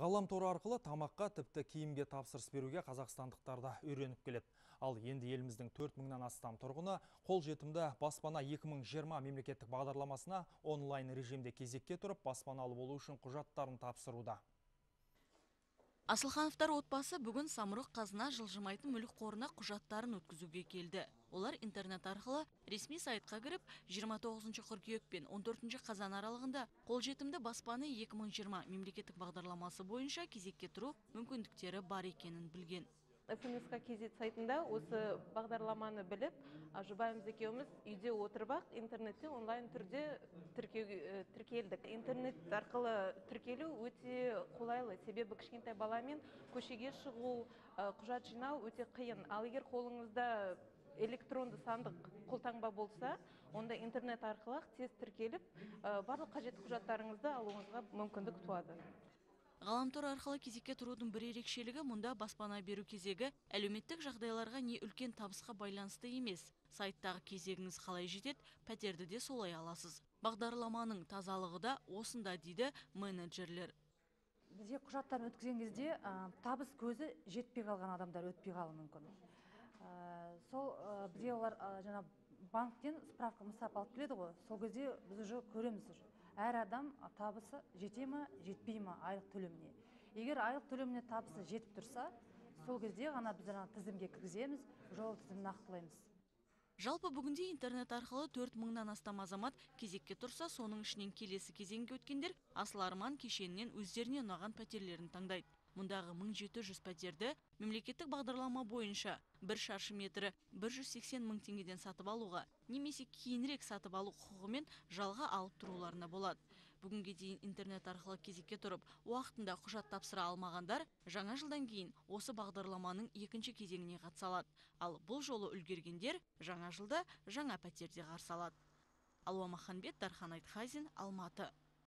Ғаламтор арқылы тамаққа тіпті киімге тапсырыс беруге қазақстандықтар да үйреніп келеді. Ал енді еліміздің 4 мыңнан астам тұрғыны қолжетімді баспана 2020 мемлекеттік бағдарламасына онлайн режимде кезекке тұрып баспаналы болу үшін құжаттарын тапсыруда. Асылхановтар отбасы бүгін самұрық қазына жылжымайтын мүлік қорына құжаттарын өткізуге келді. Олар интернет арқылы ресми сайтқа кіріп 29 қыркүйек пен 14 қазан аралығында қолжетімді баспаны 2020 мемлекеттік бағдарламасы бойынша кезекке тұру мүмкіндіктері бар екенін білген. ФНСК кезет сайтында осы бағдарламаны біліп жұбайымыз екеуміз үйде отырып ақ интернетте онлайн түрде тіркеуге тіркелдік. Интернет арқылы тіркелу өте қолайлы. Себебі кішкентай баламен көшеге шығу құжат жинау өте қиын. Ал егер қолыңызда электронды сандық қолтаңба болса онда интернет арқылы тез тіркеліп барлық қажетті құжаттарыңызды алуыңызға мүмкіндік туады. Ғаламтор арқылы кезекке тұрудың бір ерекшелігі мұнда баспана беру кезегі. Әлеуметтік жағдайларға не үлкен табысқа байланысты емес. Сайттағы кезегіңіз қалай жетеді пәтерді де солай аласыз. Бағдарламаның тазалығы да осында дейді менеджерлер. Бізде құжаттарын өткізген кезде табыс көзі жетпей қалған адамдар өтпей қалуы мүмкін. Сол бізге олар жаңа банктен справка мысап алып келеді ғой. Сол кезде біз уже көреміз уже. Әр адам табысы жете ма жетпей ма айлық төлеміне? Егер айлық төлеміне табысы жетіп тұрса сол кезде ғана біз жаңағы тізімге кіргіземіз жол тізімін нақтылаймыз. Жалпы бүгінде интернет арқылы төрт мыңнан астам азамат кезекке тұрса соның ішінен келесі кезеңге өткендер асыл арман кешенінен өздеріне ұнаған пәтерлерін таңдайды. Мұндағы 1700 пәтерді мемлекеттік бағдарлама бойынша бір шаршы метрі 180 мың теңгеден сатып алуға немесе кейінірек сатып алу құқығымен жалға алып тұруларына болады. Бүгінге дейін интернет арқылы кезекке тұрып уақытында құжат тапсыра алмағандар жаңа жылдан кейін осы бағдарламаның екінші кезеңіне қатыса алады. Ал бұл жолы үлгергендер жаңа жылда жаңа пәтерде қарсы алады. Алуа маханбет дархан айтхазин алматы.